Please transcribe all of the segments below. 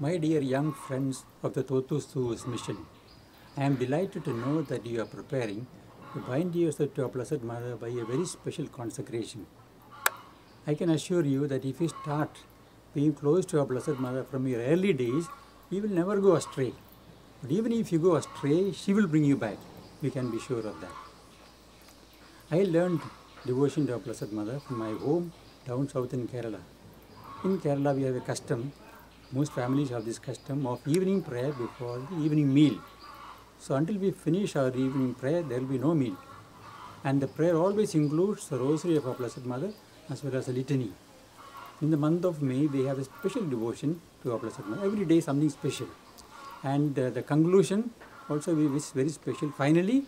My dear young friends of the Totus Tuus mission, I am delighted to know that you are preparing to bind yourself to our Blessed Mother by a very special consecration. I can assure you that if you start being close to our Blessed Mother from your early days, you will never go astray. But even if you go astray, she will bring you back. We can be sure of that. I learned devotion to our Blessed Mother from my home down south in Kerala. In Kerala, we have a custom, most families have this custom of evening prayer before the evening meal. So until we finish our evening prayer, there will be no meal. And the prayer always includes the rosary of our Blessed Mother as well as a litany. In the month of May, we have a special devotion to our Blessed Mother. Every day, something special. And uh, the conclusion also is very special. Finally,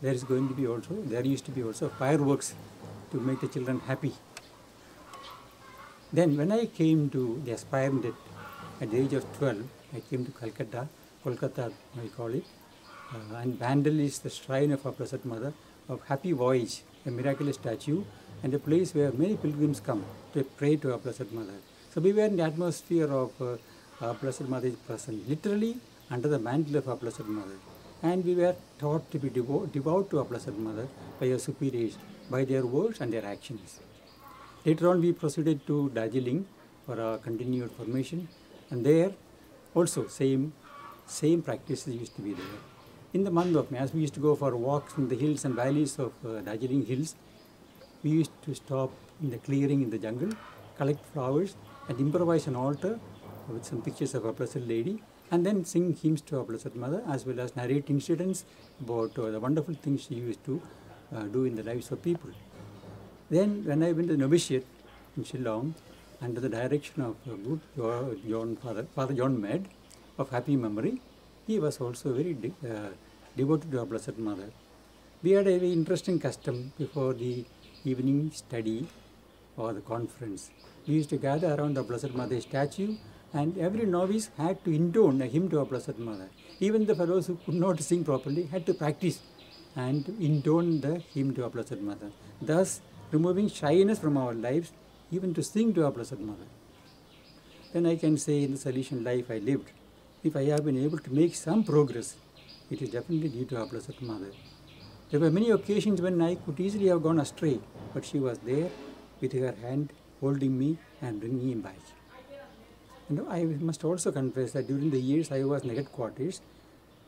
there is going to be also, there used to be also fireworks to make the children happy. Then when I came to the aspirant at, the age of 12, I came to Calcutta, Kolkata, I call it, uh, and Bandel is the shrine of our Blessed Mother of Happy Voyage, a miraculous statue, and a place where many pilgrims come to pray to our Blessed Mother. So we were in the atmosphere of uh, our Blessed Mother's presence, literally under the mantle of our Blessed Mother. And we were taught to be devout, devout to our Blessed Mother by our superiors, by their words and their actions. Later on, we proceeded to Darjeeling for our continued formation, and there also same same practices used to be there. In the month of May, as we used to go for walks in the hills and valleys of uh, Darjeeling Hills, we used to stop in the clearing in the jungle, collect flowers, and improvise an altar with some pictures of our Blessed Lady, and then sing hymns to our Blessed Mother, as well as narrate incidents about uh, the wonderful things she used to uh, do in the lives of people. Then, when I went to the novitiate in Shillong, under the direction of good John, Father, Father John Med of happy memory, he was also very de uh, devoted to our Blessed Mother. We had a very interesting custom before the evening study or the conference. We used to gather around the Blessed Mother statue and every novice had to intone a hymn to our Blessed Mother. Even the fellows who could not sing properly had to practice and intone the hymn to our Blessed Mother. Thus, removing shyness from our lives, even to sing to our Blessed Mother. Then I can say in the Salesian life I lived, if I have been able to make some progress, it is definitely due to our Blessed Mother. There were many occasions when I could easily have gone astray, but she was there with her hand holding me and bringing me back. And I must also confess that during the years I was in the headquarters,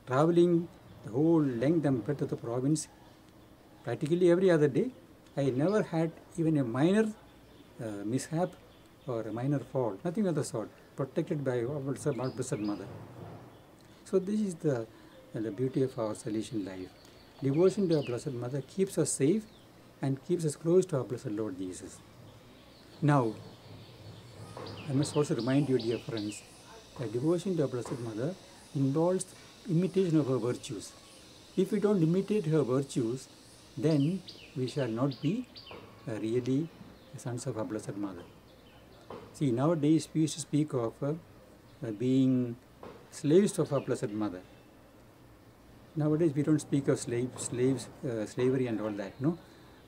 traveling the whole length and breadth of the province, practically every other day, I never had even a minor mishap or a minor fault, nothing of the sort, protected by our Blessed Mother. So this is the, the beauty of our Salesian life. Devotion to our Blessed Mother keeps us safe and keeps us close to our Blessed Lord Jesus. Now, I must also remind you, dear friends, that devotion to our Blessed Mother involves imitation of her virtues. If we don't imitate her virtues, then we shall not be uh, really sons of our Blessed Mother. See, nowadays we used to speak of uh, being slaves of our Blessed Mother. Nowadays we don't speak of slave, slaves, uh, slavery and all that, no?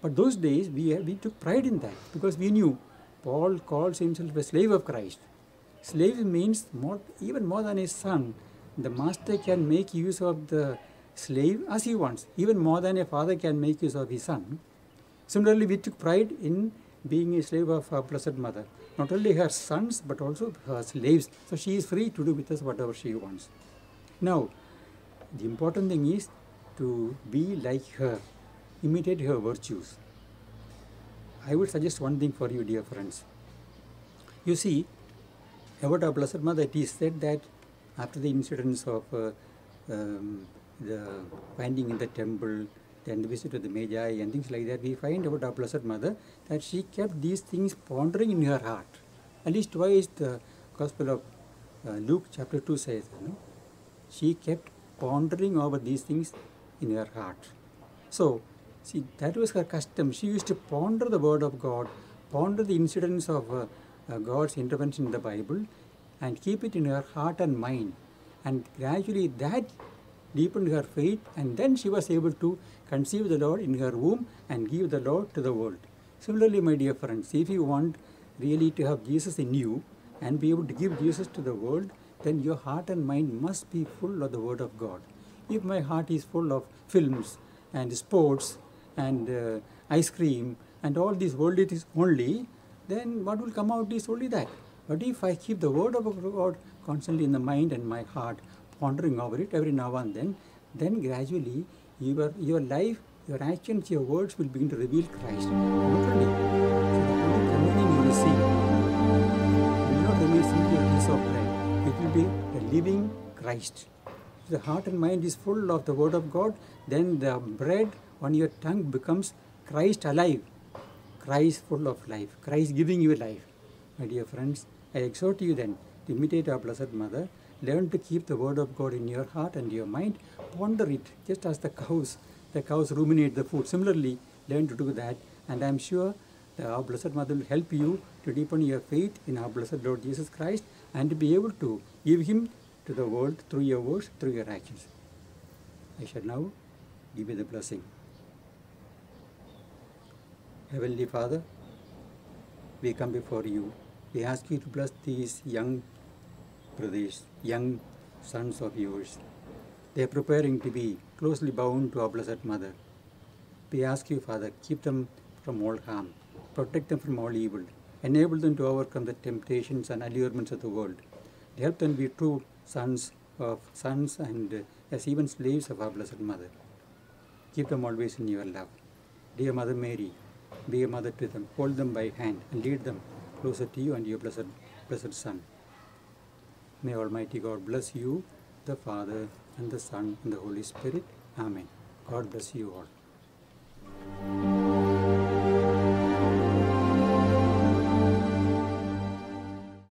But those days we, we took pride in that because we knew Paul calls himself a slave of Christ. Slave means more, even more than a son. The master can make use of the slave as he wants, even more than a father can make use of his son. Similarly, we took pride in being a slave of our Blessed Mother. Not only her sons, but also her slaves. So she is free to do with us whatever she wants. Now, the important thing is to be like her, imitate her virtues. I would suggest one thing for you, dear friends. You see, about our Blessed Mother, it is said that after the incidents of uh, um, the finding in the temple, then the visit to the Magi and things like that, we find about our Blessed Mother that she kept these things pondering in her heart. At least twice the Gospel of uh, Luke chapter 2 says, you know, she kept pondering over these things in her heart. So, see, that was her custom. She used to ponder the Word of God, ponder the incidents of uh, uh, God's intervention in the Bible, and keep it in her heart and mind. And gradually that deepened her faith, and then she was able to conceive the Lord in her womb and give the Lord to the world. Similarly, my dear friends, if you want really to have Jesus in you and be able to give Jesus to the world, then your heart and mind must be full of the Word of God. If my heart is full of films and sports and uh, ice cream and all these worldly things only, then what will come out is only that. But if I keep the Word of God constantly in the mind and my heart, pondering over it every now and then, then gradually your, your life, your actions, your words will begin to reveal Christ. Only, so the Communion you receive will not remain simply a piece of bread. It will be the living Christ. If the heart and mind is full of the Word of God, then the bread on your tongue becomes Christ alive. Christ full of life. Christ giving you life. My dear friends, I exhort you then to imitate our Blessed Mother. Learn to keep the Word of God in your heart and your mind. Ponder it, just as the cows. The cows ruminate the food. Similarly, learn to do that. And I am sure that our Blessed Mother will help you to deepen your faith in our Blessed Lord Jesus Christ and to be able to give Him to the world through your words, through your actions. I shall now give you the blessing. Heavenly Father, we come before you. We ask you to bless these young brothers, young sons of yours. They are preparing to be closely bound to our Blessed Mother. We ask you, Father, keep them from all harm, protect them from all evil, enable them to overcome the temptations and allurements of the world. Help them be true sons of sons and uh, as even slaves of our Blessed Mother. Keep them always in your love. Dear Mother Mary, be a mother to them, hold them by hand, and lead them closer to you and your blessed, blessed Son. May Almighty God bless you, the Father, and the Son, and the Holy Spirit. Amen. God bless you all.